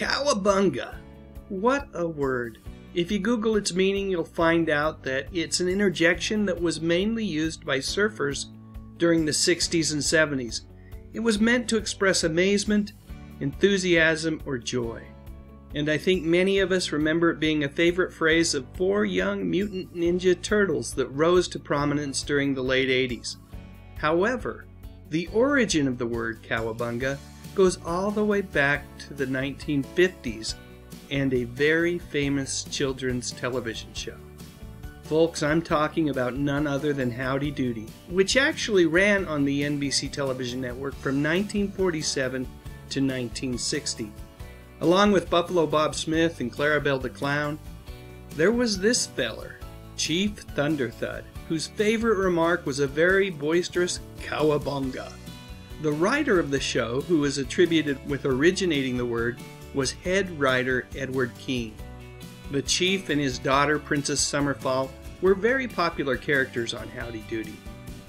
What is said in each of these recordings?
Cowabunga! What a word. If you Google its meaning, you'll find out that it's an interjection that was mainly used by surfers during the 60s and 70s. It was meant to express amazement, enthusiasm, or joy. And I think many of us remember it being a favorite phrase of four young mutant ninja turtles that rose to prominence during the late 80s. However, the origin of the word cowabunga goes all the way back to the 1950s and a very famous children's television show. Folks, I'm talking about none other than Howdy Doody, which actually ran on the NBC television network from 1947 to 1960. Along with Buffalo Bob Smith and Clarabelle the Clown, there was this feller, Chief Thunderthud, whose favorite remark was a very boisterous cowabunga. The writer of the show, who is attributed with originating the word, was head writer Edward Kean. The chief and his daughter, Princess Summerfall, were very popular characters on Howdy Doody.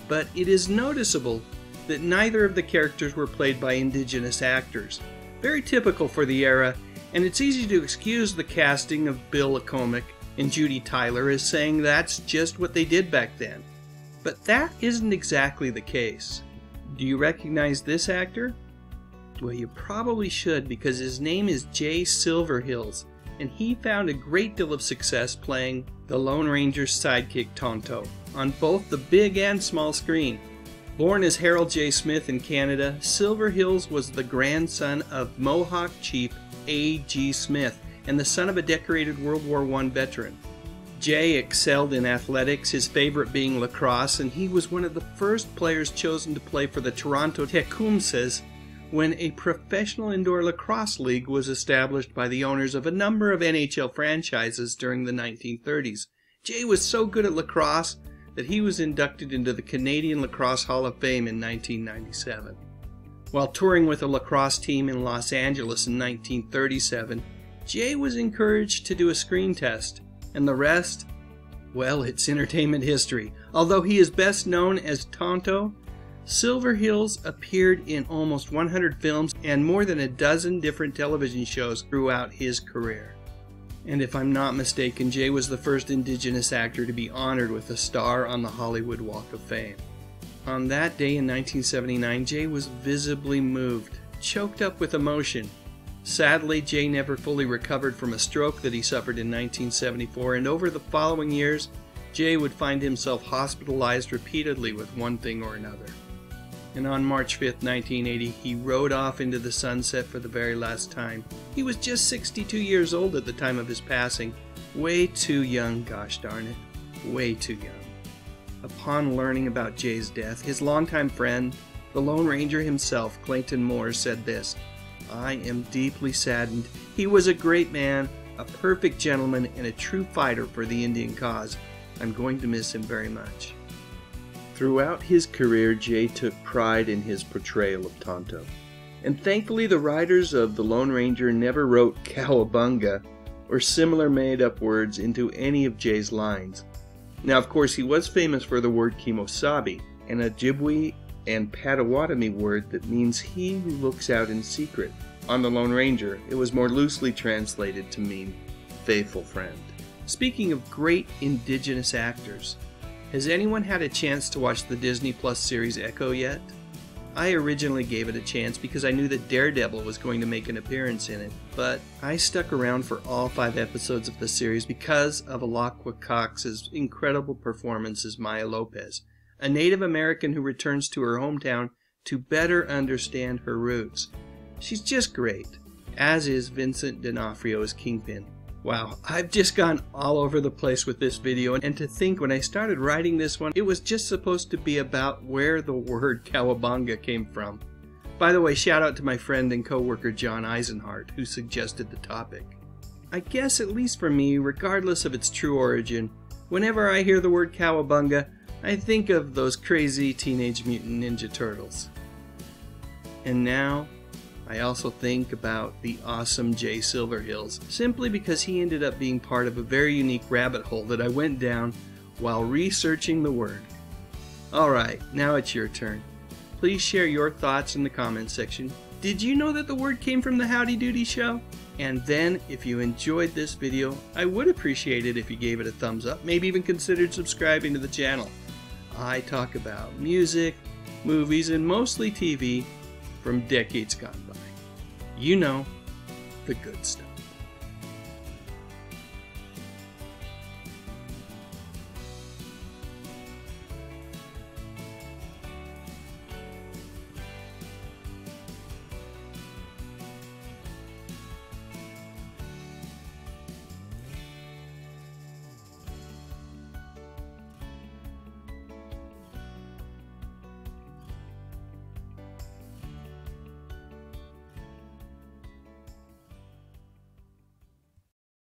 But it is noticeable that neither of the characters were played by indigenous actors. Very typical for the era, and it's easy to excuse the casting of Bill LeCornec and Judy Tyler as saying that's just what they did back then. But that isn't exactly the case. Do you recognize this actor? Well, you probably should because his name is Jay Silverheels, and he found a great deal of success playing the Lone Ranger's sidekick Tonto on both the big and small screen. Born as Harold J. Smith in Canada, Silverheels was the grandson of Mohawk Chief A.G. Smith and the son of a decorated World War I veteran. Jay excelled in athletics, his favorite being lacrosse, and he was one of the first players chosen to play for the Toronto Tecumsehs when a professional indoor lacrosse league was established by the owners of a number of NHL franchises during the 1930s. Jay was so good at lacrosse that he was inducted into the Canadian Lacrosse Hall of Fame in 1997. While touring with a lacrosse team in Los Angeles in 1937, Jay was encouraged to do a screen test, and the rest, well, it's entertainment history. Although he is best known as Tonto, Silverheels appeared in almost 100 films and more than a dozen different television shows throughout his career. And if I'm not mistaken, Jay was the first Indigenous actor to be honored with a star on the Hollywood Walk of Fame. On that day in 1979, Jay was visibly moved, choked up with emotion. Sadly, Jay never fully recovered from a stroke that he suffered in 1974, and over the following years, Jay would find himself hospitalized repeatedly with one thing or another. And on March 5, 1980, he rode off into the sunset for the very last time. He was just 62 years old at the time of his passing. Way too young, gosh darn it. Way too young. Upon learning about Jay's death, his longtime friend, the Lone Ranger himself, Clayton Moore, said this I am deeply saddened. He was a great man, a perfect gentleman, and a true fighter for the Indian cause. I'm going to miss him very much. Throughout his career, Jay took pride in his portrayal of Tonto. And thankfully, the writers of The Lone Ranger never wrote cowabunga or similar made up words into any of Jay's lines. Now, of course, he was famous for the word kemosabe, an Ojibwe and Potawatomi word that means he who looks out in secret. On The Lone Ranger, it was more loosely translated to mean faithful friend. Speaking of great indigenous actors, has anyone had a chance to watch the Disney Plus series Echo yet? I originally gave it a chance because I knew that Daredevil was going to make an appearance in it, but I stuck around for all five episodes of the series because of Alaqua Cox's incredible performance as Maya Lopez, a Native American who returns to her hometown to better understand her roots. She's just great, as is Vincent D'Onofrio as Kingpin. Wow, I've just gone all over the place with this video, and to think when I started writing this one, it was just supposed to be about where the word cowabunga came from. By the way, shout out to my friend and coworker John Eisenhart, who suggested the topic. I guess, at least for me, regardless of its true origin, whenever I hear the word cowabunga, I think of those crazy Teenage Mutant Ninja Turtles. And now, I also think about the awesome Jay Silverheels, simply because he ended up being part of a very unique rabbit hole that I went down while researching the word. Alright, now it's your turn. Please share your thoughts in the comments section. Did you know that the word came from the Howdy Doody show? And then, if you enjoyed this video, I would appreciate it if you gave it a thumbs up, maybe even considered subscribing to the channel. I talk about music, movies, and mostly TV from decades gone by. You know, the good stuff.